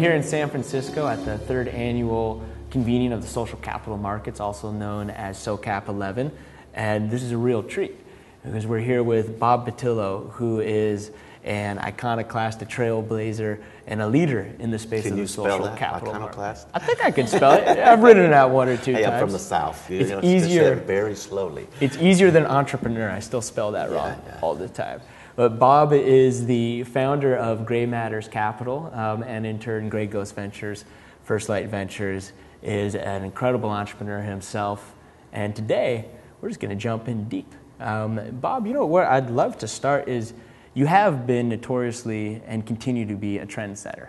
here in San Francisco at the third annual convening of the social capital markets, also known as SOCAP 11. And this is a real treat because we're here with Bob Pattillo, who is an iconoclast, a trailblazer, and a leader in the space Can of you the spell social that? capital Iconoclast? I think I could spell it. I've written it out one or two Hey, times. I'm from the South. You It's know, easier. it very slowly. It's easier than entrepreneur. I still spell that wrong yeah. all the time. But Bob is the founder of Grey Matters Capital, um, and in turn, Grey Ghost Ventures, First Light Ventures, is an incredible entrepreneur himself. And today, we're just going to jump in deep. Um, Bob, you know where I'd love to start is you have been notoriously and continue to be a trendsetter.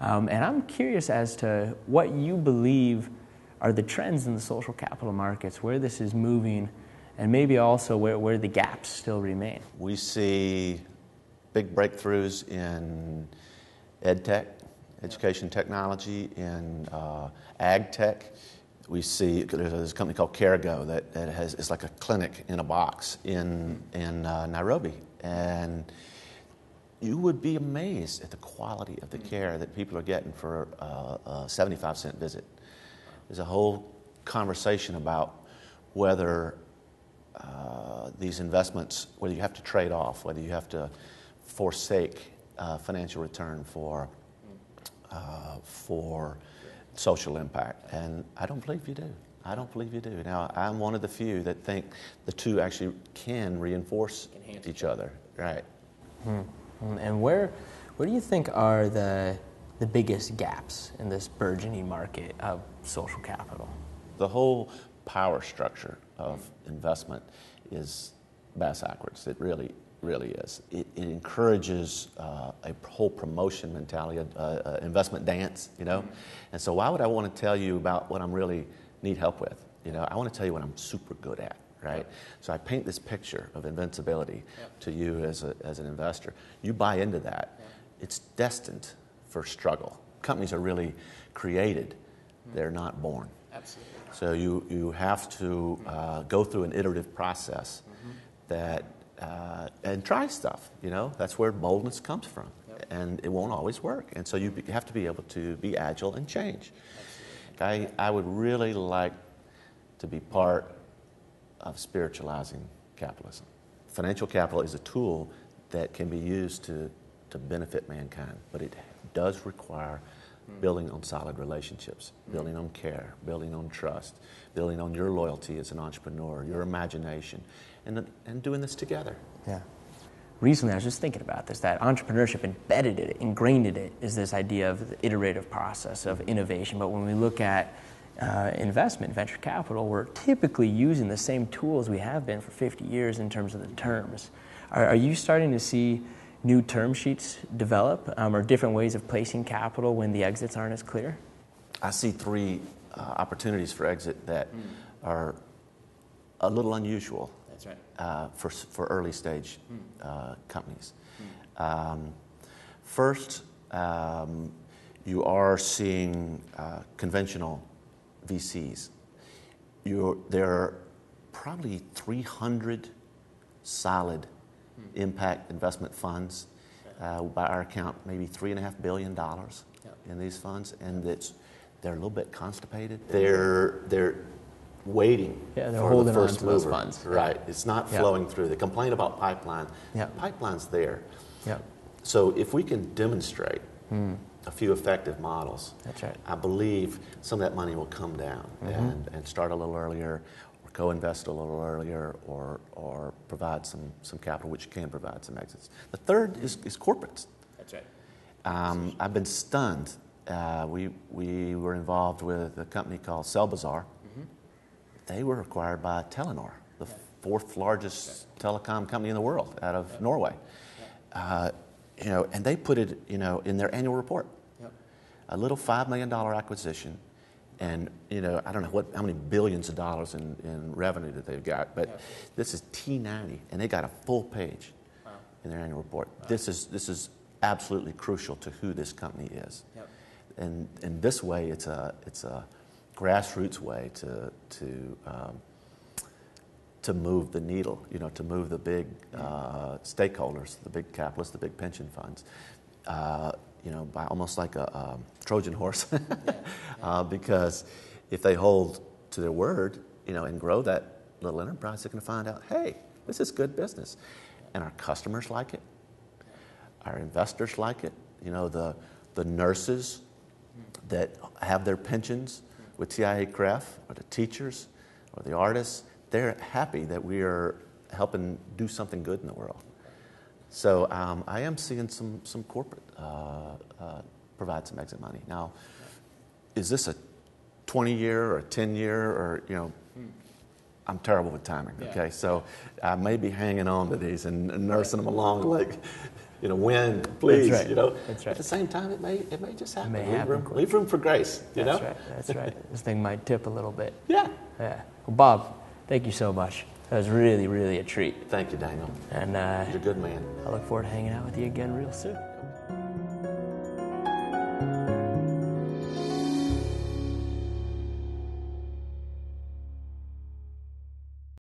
Um, and I'm curious as to what you believe are the trends in the social capital markets, where this is moving, and maybe also where, where the gaps still remain. We see big breakthroughs in ed tech, education technology, in uh, ag tech. We see there's a company called Carigo that, that has it's like a clinic in a box in in uh, Nairobi, and you would be amazed at the quality of the care that people are getting for uh, a 75 cent visit. There's a whole conversation about whether uh, these investments, whether you have to trade off, whether you have to forsake uh, financial return for, uh, for social impact. And I don't believe you do. I don't believe you do. Now, I'm one of the few that think the two actually can reinforce each other. Right. Mm, And where, where do you think are the, the biggest gaps in this burgeoning market of social capital? The whole power structure of investment is bass backwards. It really, really is. It, it encourages uh, a whole promotion mentality, a, a investment dance, you know. And so, why would I want to tell you about what I'm really need help with? You know, I want to tell you what I'm super good at, right? So I paint this picture of invincibility to you as, a, as an investor. You buy into that. It's destined for struggle. Companies are really created; hmm. they're not born. Absolutely. So you, you have to uh, go through an iterative process that uh, and try stuff. You know that's where boldness comes from, and it won't always work. And so you be- have to be able to be agile and change. I, I would really like to be part of spiritualizing capitalism. Financial capital is a tool that can be used to, to benefit mankind, but it does require building on solid relationships, building on care, building on trust, building on your loyalty as an entrepreneur, your imagination, and, and doing this together. Yeah. Recently, I was just thinking about this that entrepreneurship embedded it, ingrained in it, is this idea of the iterative process of innovation. But when we look at uh, investment, venture capital, we're typically using the same tools we have been for 50 years in terms of the terms. Are, are you starting to see new term sheets develop um, or different ways of placing capital when the exits aren't as clear? I see three uh, opportunities for exit that are a little unusual. That's right. uh, for, for early stage uh, companies. Um, first, um, you are seeing uh, conventional VCs. You're, there are probably 300 solid impact investment funds. Uh, by our count, maybe $3.5 billion in these funds, and it's, they're a little bit constipated. They're, they're waiting Yeah, they're for the first mover. funds. Right. It's not Yeah. flowing through. They complain about pipeline. Yeah. Pipeline's there. Yeah. So if we can demonstrate a few effective models, That's right. I believe some of that money will come down and, and start a little earlier, co-invest a little earlier, or, or provide some, some capital, which can provide some exits. The third is, is corporates. That's right. Um, I've been stunned. Uh, we, we were involved with a company called CellBazaar. They were acquired by Telenor, the fourth largest telecom company in the world out of Norway. Uh, you know, and they put it, you know, in their annual report. A little $5 million acquisition, and, you know, I don't know what, how many billions of dollars in, in revenue that they've got, but this is T90, and they got a full page in their annual report. This, is, this is absolutely crucial to who this company is. Yep. And in this way, it's a, it's a grassroots way to, to, um, to move the needle, you know, to move the big uh, stakeholders, the big capitalists, the big pension funds, uh, you know, by almost like a, a Trojan horse, uh, because if they hold to their word, you know, and grow that little enterprise, they're going to find out, hey, this is good business, and our customers like it, our investors like it. You know, the the nurses that have their pensions with TIAA-CREF, or the teachers, or the artists, they're happy that we are helping do something good in the world. So um, I am seeing some some corporate uh, uh, provide some exit money. Now, is this a 20 year or a 10 year or you know? I'm terrible with timing. Yeah. Okay, so I may be hanging on to these and, and nursing them along like, you know, when, please, right. you know. Right. At the same time, it may it may just happen. may leave, happen room, leave room for grace. You That's know. right. That's right. this thing might tip a little bit. Yeah. Yeah. Well, Bob, thank you so much. That was really, really a treat. Thank you, Daniel. And uh, You're a good man. I look forward to hanging out with you again real soon.